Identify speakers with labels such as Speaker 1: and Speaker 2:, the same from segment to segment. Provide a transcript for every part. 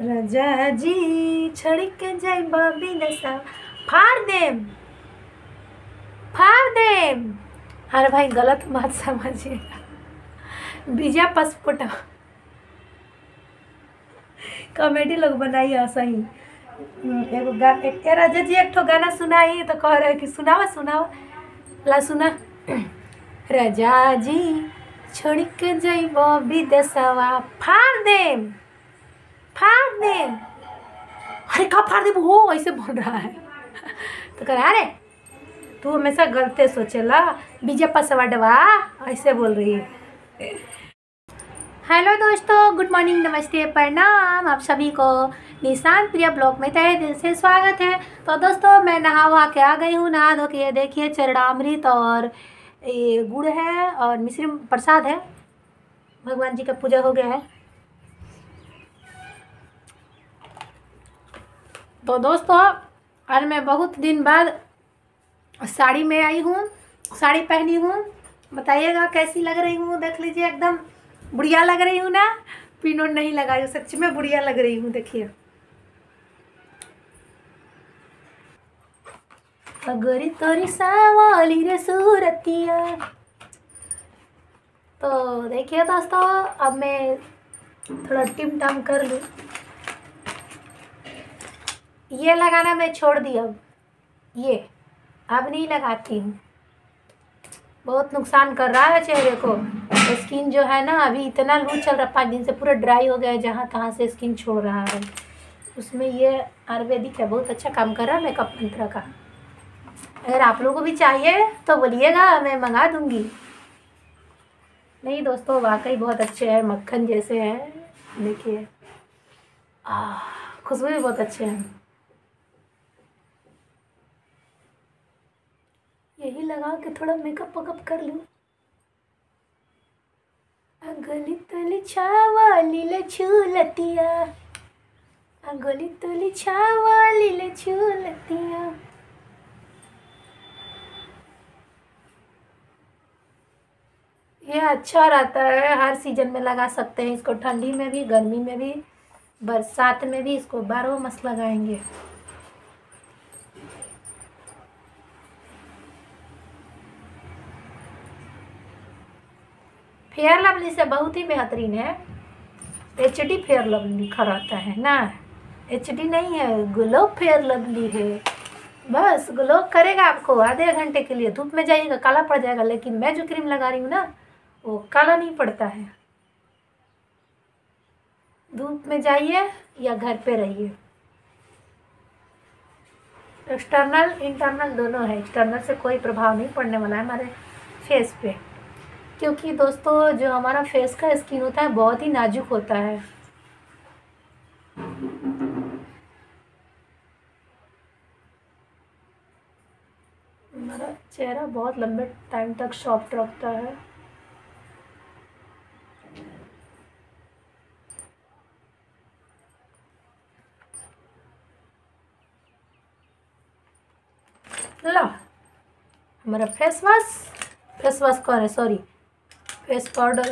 Speaker 1: राजा जी छड़ के जाई बाबी दशा फाड़ देम। फाड़ देम। अरे भाई गलत बात समझिएगा बीजा पासपोर्ट कॉमेडी लोग बनाई ही हम्म, एगो गा ए राजा जी एक ठो गाना सुनाई तो कह रहे कि सुनावा सुनावा ला सुना। राजा जी छोड़ के जइब विदेशवा फाड़ देम। फाड़ दे अरे कब फाड़ देम हो, ऐसे बोल रहा है। तो कह रहा अरे, तू हमेशा गलते सोचेला। बीजे पसवाडवा ऐसे बोल रही है। हेलो दोस्तों, गुड मॉर्निंग, नमस्ते, प्रणाम। आप सभी को निशान प्रिया ब्लॉग में तहे दिल से स्वागत है। तो दोस्तों, मैं नहा वहा के आ गई हूँ। नहा धो के ये देखिए, चरणामृत और ये गुड़ है और मिश्री प्रसाद है। भगवान जी का पूजा हो गया है। तो दोस्तों, आज मैं बहुत दिन बाद साड़ी में आई हूँ, साड़ी पहनी हूँ। बताइएगा, कैसी लग रही हूँ? देख लीजिए, एकदम बुढ़िया लग रही हूँ ना? पिनो नहीं लगाई हूँ, सच में बुढ़िया लग रही हूँ, देखिए। अगरी तोरी सावाली रे सूरतिया। तो देखिए दोस्तों, अब मैं थोड़ा टिम टाम कर लूँ। ये लगाना मैं छोड़ दी अब। ये, अब नहीं लगाती हूँ। बहुत नुकसान कर रहा है चेहरे को। स्किन जो है ना, अभी इतना लू चल रहा, पाँच दिन से पूरा ड्राई हो गया है, जहाँ तहाँ से स्किन छोड़ रहा है। उसमें ये आयुर्वेदिक है, बहुत अच्छा काम कर रहा है मेकअप मंत्र का। अगर आप लोगों को भी चाहिए तो बोलिएगा, मैं मंगा दूँगी। नहीं दोस्तों, वाकई बहुत अच्छे हैं, मक्खन जैसे हैं, देखिए। खुशबू भी बहुत अच्छे हैं। यही लगा के थोड़ा मेकअप वकअप कर लूँ। अगली तली छावाली ले छूलतिया। अगली तली छावाली ले छूलतिया। ये अच्छा रहता है, हर सीज़न में लगा सकते हैं इसको। ठंडी में भी, गर्मी में भी, बरसात में भी इसको बारह मस लगाएँगे। फेयर लवली से बहुत ही बेहतरीन है। एच डी फेयर लवली लिखा रहता है ना। एच डी नहीं है ग्लो फेयर लवली है। बस ग्लो करेगा आपको आधे घंटे के लिए। धूप में जाइएगा, काला पड़ जाएगा, लेकिन मैं जो क्रीम लगा रही हूँ ना, वो काला नहीं पड़ता है। धूप में जाइए या घर पे रहिए। एक्सटर्नल इंटरनल दोनों है। एक्सटर्नल से कोई प्रभाव नहीं पड़ने वाला है हमारे फेस पे। क्योंकि दोस्तों, जो हमारा फेस का स्किन होता है, बहुत ही नाजुक होता है। हमारा चेहरा बहुत लंबे टाइम तक सॉफ्ट रखता है। ला, हमारा फेस वॉश फेस वॉश कौन है? सॉरी फेस पाउडर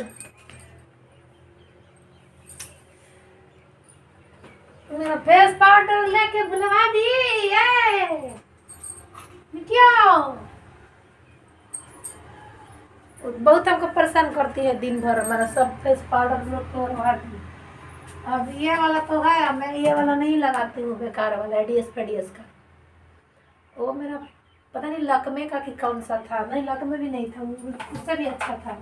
Speaker 1: मेरा फेस पाउडर लेके बुलवा दी ये। मिटियो बहुत हमको परेशान करती है दिन भर हमारा सब फेस पाउडर लोग दी। अब ये वाला तो है मैं ये वाला नहीं लगाती हूँ बेकार वाला एडीएस पेडीएस का। वो मेरा पता नहीं लकमे का कि कौन सा था? नहीं लकमे भी नहीं था उससे भी अच्छा था।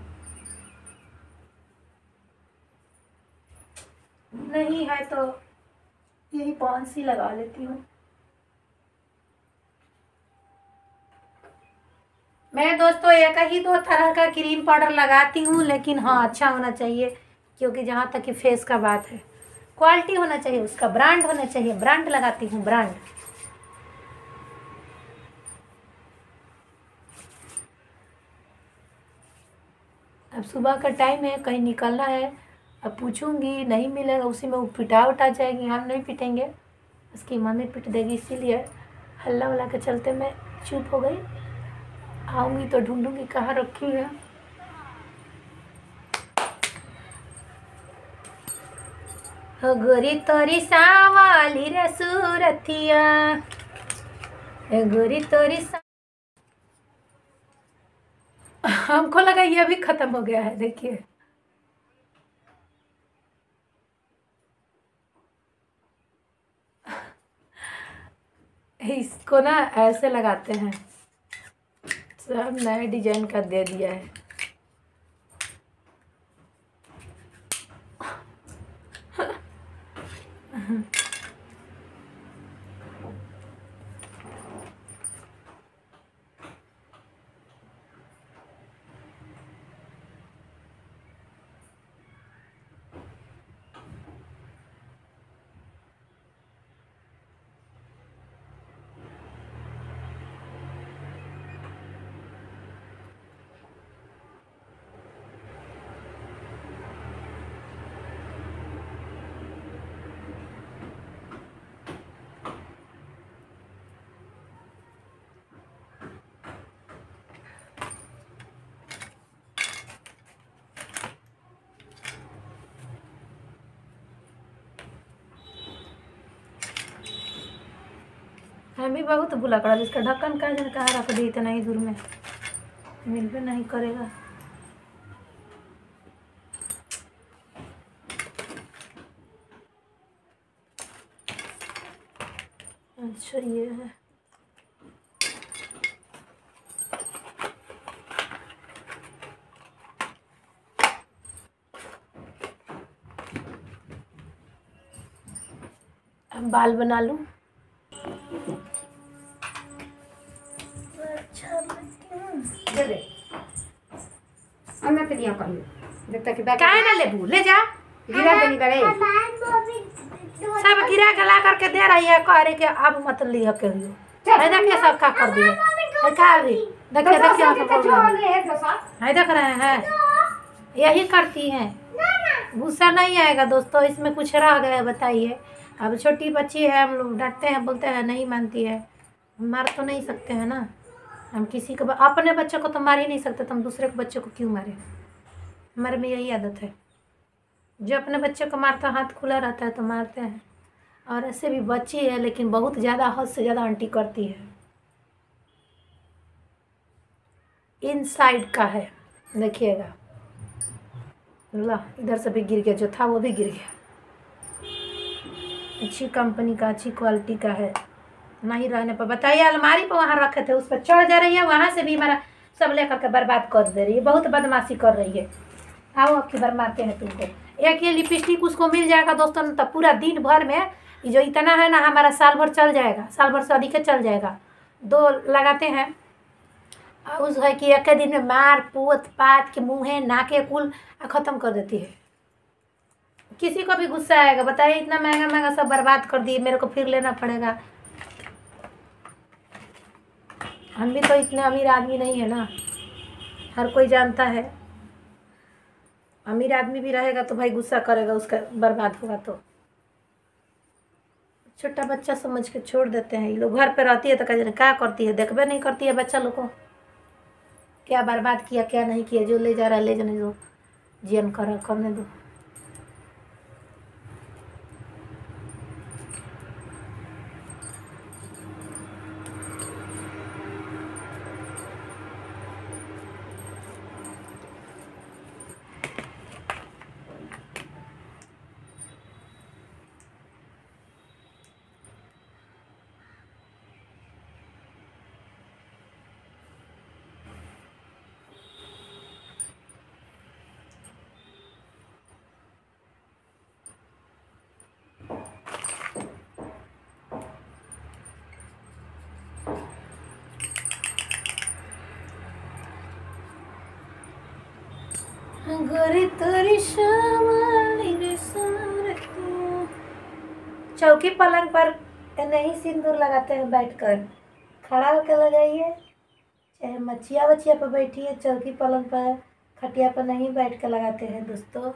Speaker 1: नहीं है तो यही पॉन्स ही लगा लेती हूँ। मैं दोस्तों एक ही दो तरह का क्रीम पाउडर लगाती हूँ, लेकिन हाँ अच्छा होना चाहिए, क्योंकि जहाँ तक कि फेस का बात है। क्वालिटी होना चाहिए, उसका ब्रांड होना चाहिए। ब्रांड लगाती हूँ ब्रांड अब सुबह का टाइम है, कहीं निकलना है। अब पूछूँगी, नहीं मिलेगा उसी में वो पिटा उठा जाएगी, हम नहीं पिटेंगे। उसकी मम्मी पिट देगी, इसीलिए हल्ला वल्ला के चलते मैं चुप हो गई। आऊँगी तो ढूंढूँगी कहाँ रखी है। गोरी तोरी सावाली रे सूरतिया गोरी तोरी सा... हमको लगा ये भी खत्म हो गया है, देखिए। इसको ना ऐसे लगाते हैं। सब नए डिज़ाइन का दे दिया है। हम भी बहुत भूला पड़ा इसका ढक्कन का जन कहाँ रख दी इतना ही दूर में। मिलबे नहीं करेगा। अच्छा ये है। बाल बना लूँ?
Speaker 2: दे। दे के दिया कहियो जब तक बैठ
Speaker 1: काहे ना लेबू ले जा।
Speaker 2: गिरा देनी करे
Speaker 1: सब गिरा के ला करके दे रही है कह रही कि अब मत है देखिए सब का कर दिए है का अभी? देखिए देखिए कर हैं। है देख रहे हैं। यही करती हैं। गुस्सा नहीं आएगा दोस्तों इसमें कुछ रह गया बताइए। अब छोटी बच्ची है हम लोग डरते हैं बोलते हैं नहीं मानती है। मार तो नहीं सकते हैं ना। हम किसी को अपने बच्चे को तो मार ही नहीं सकते तो हम दूसरे के बच्चे को क्यों मारें? हमारे में यही आदत है। जो अपने बच्चे को मारता हाथ खुला रहता है तो मारते हैं। और ऐसे भी बच्ची है, लेकिन बहुत ज़्यादा हद से ज़्यादा आंटी करती है। इन साइड का है, देखिएगा। ला इधर से भी गिर गया, जो था वो भी गिर गया। अच्छी कंपनी का, अच्छी क्वालिटी का है। नहीं रहने पर बताइए, अलमारी पर वहाँ रखे थे, उस पर चढ़ जा रही है, वहाँ से भी हमारा सब लेकर के बर्बाद कर दे रही है, बहुत बदमाशी कर रही है। आओ आपकी बार मारते हैं तुमको। एक ये लिपस्टिक उसको मिल जाएगा, दोस्तों तो पूरा दिन भर में जो इतना है ना, हमारा साल भर चल जाएगा, साल भर से अधिक चल जाएगा। दो लगाते हैं। उस है कि एक दिन में मार, पोत, पात के मुँहे, नाके, कुल ख़त्म कर देती है। किसी को भी गुस्सा आएगा, बताइए, इतना महँगा महँगा सब बर्बाद कर दिए, मेरे को फिर लेना पड़ेगा। हम भी तो इतने अमीर आदमी नहीं है ना। हर कोई जानता है। अमीर आदमी भी रहेगा तो भाई गुस्सा करेगा, उसका बर्बाद होगा तो। छोटा बच्चा समझ के छोड़ देते हैं। ये लोग घर पे रहती है तो कहते क्या करती है? देखबे नहीं करती है बच्चा लोग को। क्या बर्बाद किया, क्या नहीं किया? जो ले जा रहा है, ले जाने दो। जियन कर, करने दो। चौकी पलंग पर नहीं सिंदूर लगाते हैं बैठकर खड़ा होकर लगाइए चाहे मछिया वछिया पर बैठिए चौकी पलंग पर खटिया पर नहीं बैठ कर लगाते हैं दोस्तों।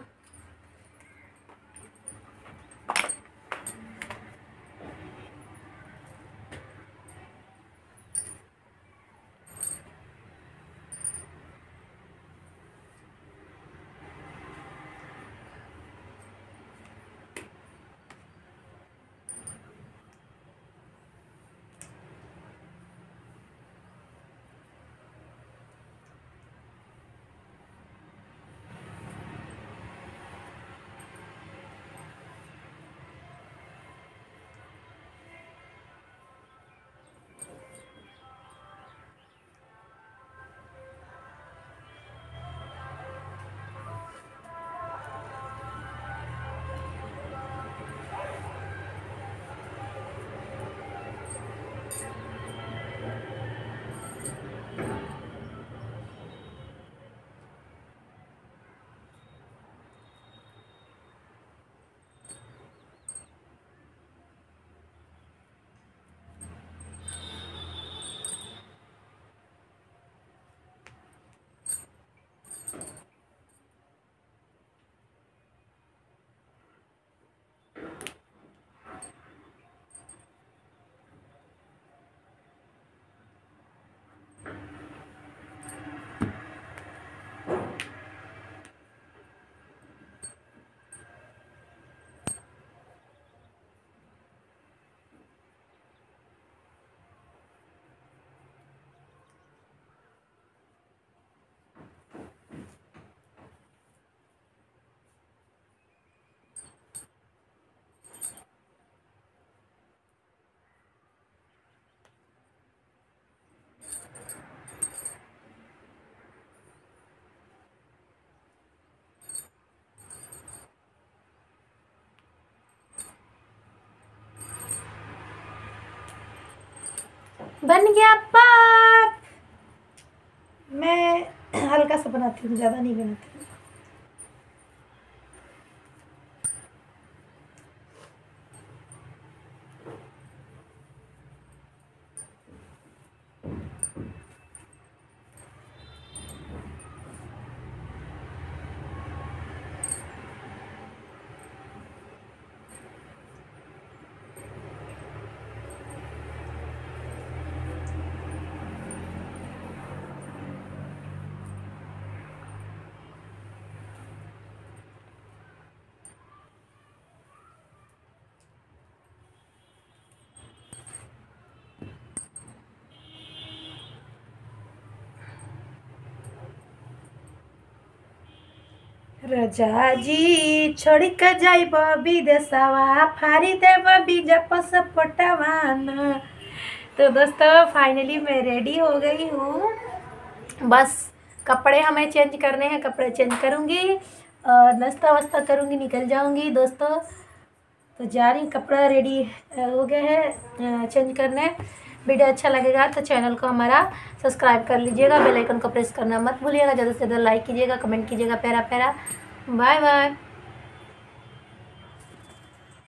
Speaker 1: बन गया पाप। मैं हल्का सा बनाती हूँ ज़्यादा नहीं बनाती। हूँ रजा जी छोड़ के जाइब विदेशवा फारी देव बीजा पसपोटवाना तो दोस्तों फाइनली मैं रेडी हो गई हूँ। बस, कपड़े हमें चेंज करने हैं, कपड़े चेंज करूँगी, और नाश्ता वास्ता करूँगी, निकल जाऊँगी, दोस्तों। तो जा रही कपड़ा रेडी हो गया है चेंज करने। वीडियो अच्छा लगेगा तो चैनल को हमारा सब्सक्राइब कर लीजिएगा, बेल आइकन को प्रेस करना मत भूलिएगा, ज़्यादा से ज़्यादा लाइक कीजिएगा, कमेंट कीजिएगा प्यारा प्यारा बाय बाय